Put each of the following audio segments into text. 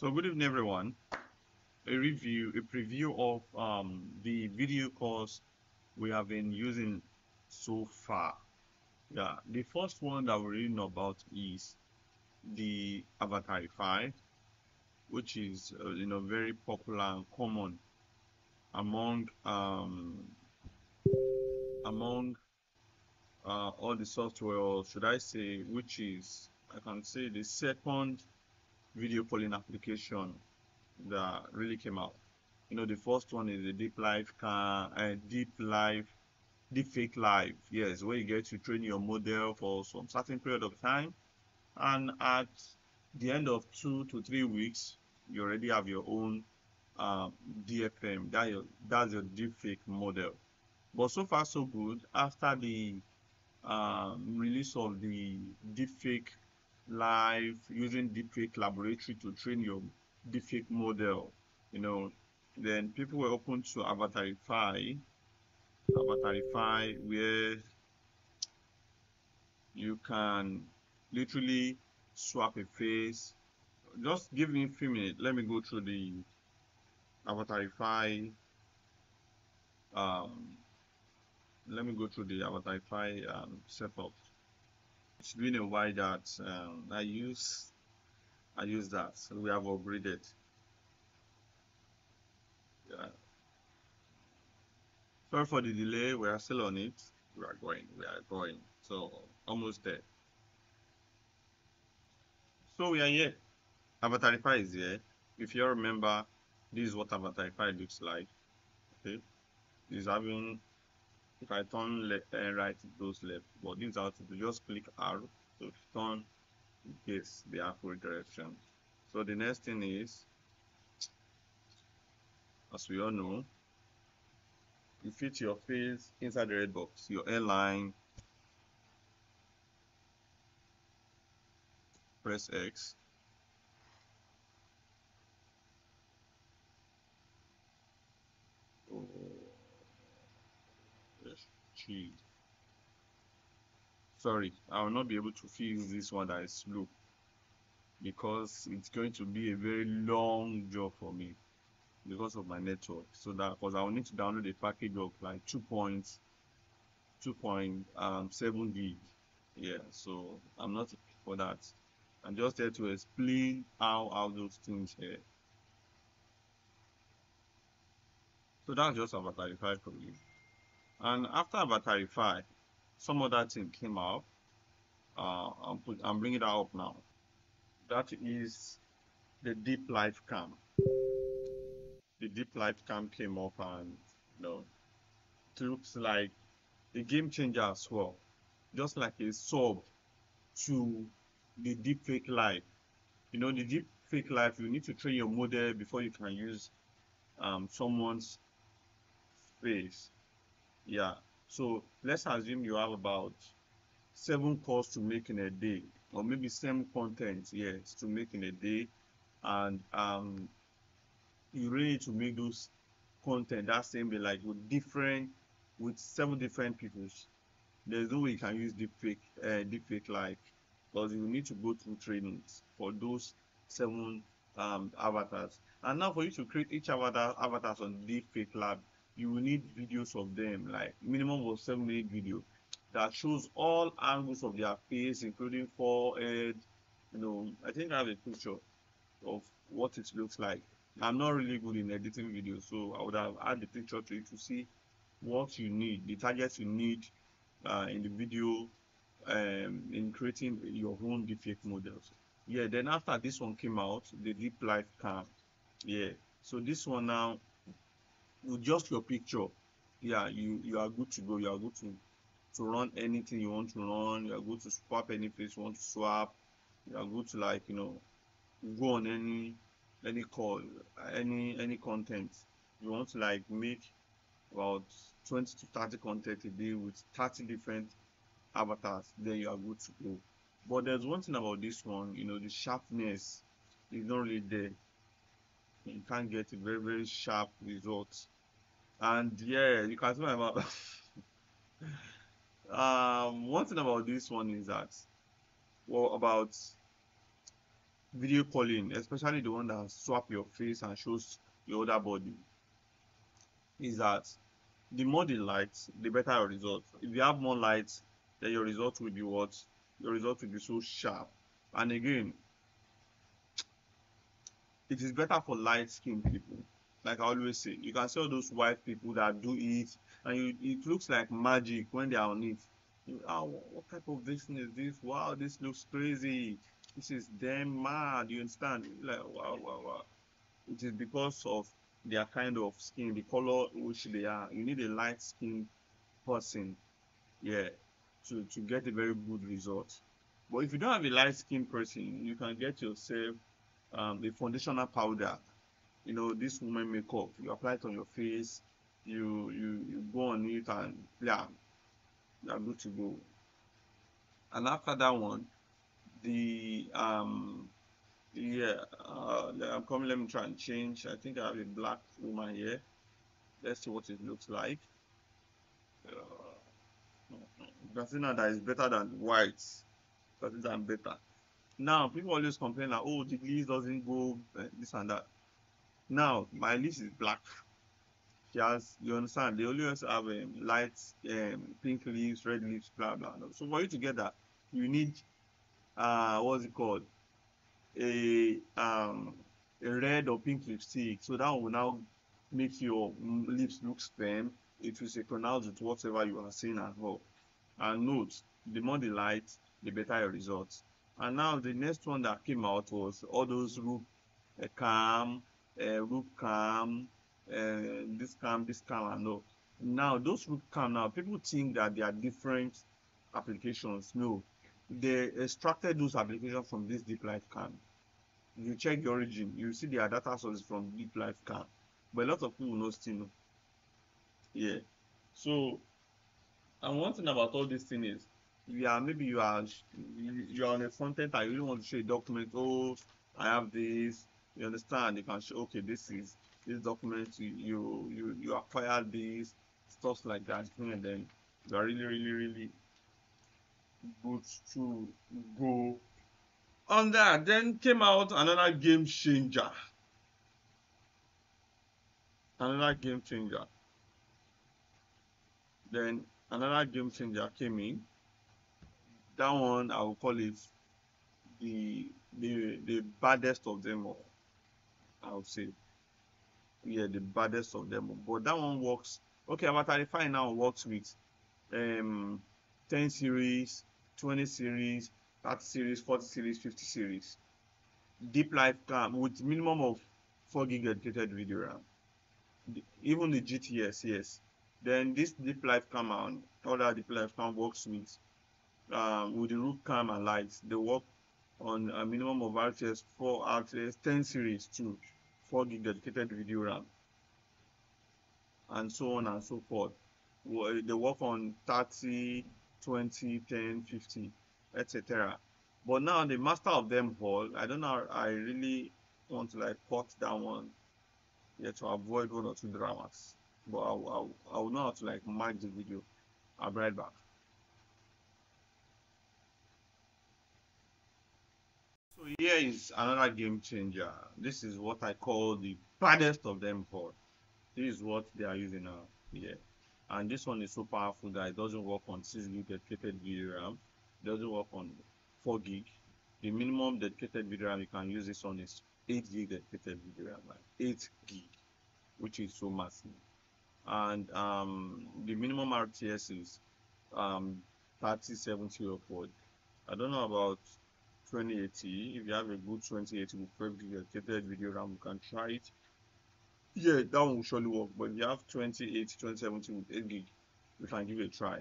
So good evening everyone. A review, a preview of um, the video course we have been using so far. Yeah, the first one that we're reading about is the Avatarify, which is uh, you know very popular and common among um, among uh, all the software, or should I say, which is I can say the second video calling application that really came out. You know, the first one is the Deep Life can uh, Deep Life Deep Fake Live. Yes, where you get to train your model for some certain period of time, and at the end of two to three weeks, you already have your own um, DFM. That your, that's your deep fake model. But so far so good. After the um, release of the deepfake live using deepfake laboratory to train your deepfake model you know. Then people were open to avatarify avatarify where you can literally swap a face. Just give me a few minutes. Let me go through the avatarify um let me go through the avatarify um, setup it's been a while that um, I use I use that. So we have upgraded. Yeah. Sorry for the delay. We are still on it. We are going we are going. So almost there. So we are here. Avatarify is here. If you remember this is what Avatarify looks like. Okay? Is having if I turn left and eh, right it goes left but this is to just click R to turn gets the accurate direction. So the next thing is as we all know you fit your face inside the red box your airline press X sorry I will not be able to fix this one that is slow because it's going to be a very long job for me because of my network. So that because I will need to download a package of like 2 points 2.7 um, gig. Yeah so I'm not for that. I'm just there to explain how how those things here. So that's just about 35 for you and after Avatarify, some other thing came up. Uh, I'm, put, I'm bringing that up now. That is the Deep Live Cam. The Deep Live Cam came up and you know, it looks like a game changer as well. Just like a sub to the deep fake life. You know, the deep fake life, you need to train your model before you can use um, someone's face yeah. So let's assume you have about seven calls to make in a day or maybe same content yes to make in a day and um you really need to make those content that same day like with different with seven different people there's no way you can use deepfake uh deepfake like because you need to go through trainings for those seven um avatars. And now for you to create each avatar avatars on deepfake lab you will need videos of them like minimum of seven minute video that shows all angles of their face including forehead you know i think i have a picture of what it looks like. I'm not really good in editing videos so i would have add the picture to you to see what you need the targets you need uh, in the video um, in creating your own deepfake models. Yeah then after this one came out the deep live cam. Yeah so this one now with just your picture. Yeah you you are good to go. You are good to to run anything you want to run. You are good to swap any place you want to swap. You are good to like you know go on any any call any any content. You want to like make about 20 to 30 content a day with 30 different avatars then you are good to go. But there's one thing about this one you know the sharpness is not really there you can't get a very very sharp result. And yeah you can my map um one thing about this one is that well about video calling especially the one that swap your face and shows your other body is that the more the light the better your result. If you have more light then your result will be what? Your result will be so sharp. And again it is better for light skinned people. Like i always say you can see all those white people that do it and you, it looks like magic when they are on it. You, oh, what type of vision is this? Wow this looks crazy. This is damn mad. You understand? Like wow wow wow. It is because of their kind of skin the color which they are. You need a light skinned person yeah to to get a very good result. But if you don't have a light skinned person you can get yourself um, foundational powder. You know this woman makeup you apply it on your face you you you go on it and yeah you are good to go. And after that one the um yeah uh i'm coming let me try and change. I think i have a black woman here. Let's see what it looks like. Uh, now that is better than white. Are better now people always complain that oh the leaves doesn't go uh, this and that. Now my leaves is black. She has you understand they always have um, light um, pink leaves red leaves blah blah so for you to get that you need uh what's it called? A um a red or pink lipstick. So that will now make your lips look firm it will synchronize with whatever you are seeing at home. And note the more the light the better your results and now the next one that came out was all those root uh, calm uh, calm uh, this calm this calm and all. Now those root calm now people think that they are different applications. No. They extracted those applications from this deep life calm you check the origin you see their data sources from deep life calm but a lot of people know still know. Yeah. So and one thing about all this thing is you are maybe you are you are on a front end you really want to show a document oh i have this you understand? You can show okay this is this document you you you, you acquired this stuff like that. And then you are really really really good to go. On that then came out another game changer. Another game changer. Then another game changer came in that one i will call it the the the baddest of them all i would say. Yeah the baddest of them all. But that one works. Okay avatar fine now works with um 10 series 20 series 30 series 40 series 50 series. Deep life cam with minimum of 4 gig dedicated video ram. The, even the gts yes. Then this deep life cam and other deep life cam works with um, with the root cam lights they work on a minimum of RTX 4 RTX 10 series too 4 gig dedicated video ram and so on and so forth. They work on 30 20 10 50 etc but now the master of them all i don't know i really want to like cut that one yeah to avoid one or two dramas. But i will I will know how to like mark the video. I'll be right back so here is another game changer. This is what i call the baddest of them all. This is what they are using now here. And this one is so powerful that it doesn't work on 6 gig dedicated video ram. It doesn't work on 4 gig. The minimum dedicated video ram you can use this on is 8 gig dedicated video ram like 8 gig which is so massive. And um, the minimum rtx is um 3070 upward. I don't know about 2080 if you have a good 2080 with 12 gig dedicated video ram you can try it. Yeah that one will surely work but if you have 2080 2070 with 8 gig you can give it a try.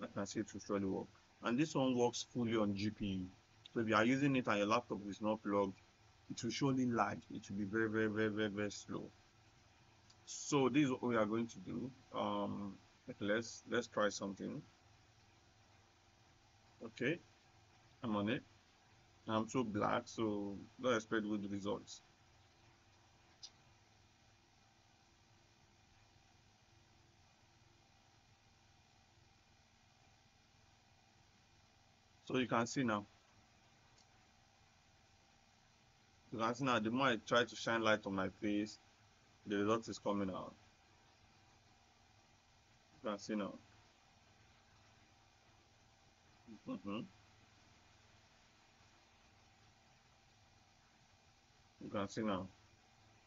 I can say it will surely work. And this one works fully on gpu so if you are using it and your laptop is not plugged it will surely lag. It will be very very very very very slow. So this is what we are going to do. Um let's let's try something. Okay i'm on it i'm so black so don't expect good results so you can see now You can see now the more I try to shine light on my face, the result is coming out. You can see now. Mm -hmm. You can see now.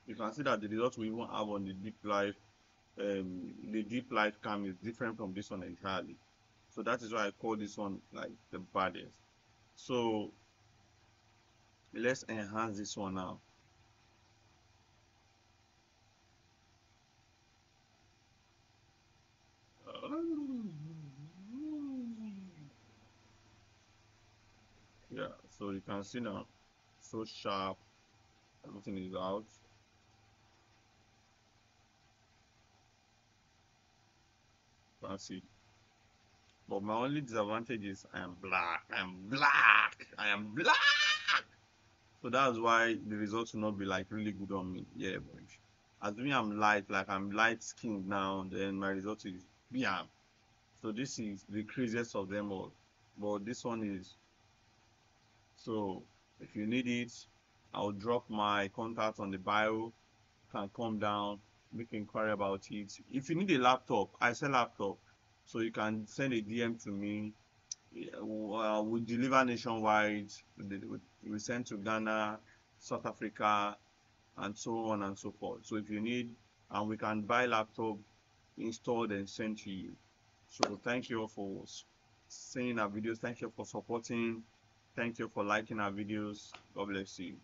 You can see that the result we even have on the deep life, um, the deep live cam is different from this one entirely. So that is why I call this one like the baddest. So let's enhance this one now. yeah so you can see now so sharp everything is out. See. But my only disadvantage is I am black. I am black. I am black. So that's why the results will not be like really good on me. Yeah but assuming I'm light like I'm light skinned now then my result is bam so this is the craziest of them all. But this one is so if you need it i'll drop my contact on the bio can come down make inquiry about it. If you need a laptop i sell laptop. So you can send a dm to me. Uh, we deliver nationwide. We send to ghana south africa and so on and so forth. So if you need and we can buy laptop installed and sent to you. So thank you all for seeing our videos. Thank you for supporting. Thank you for liking our videos. God bless you.